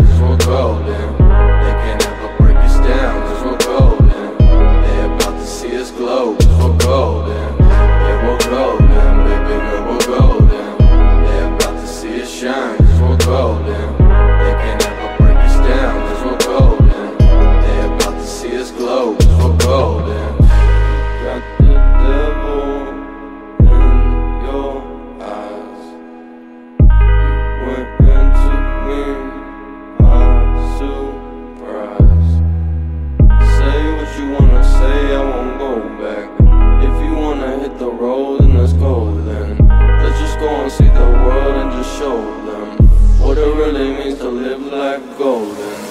we're golden. Hit the road, and let's go then. Let's just go and see the world and just show them what it really means to live life golden.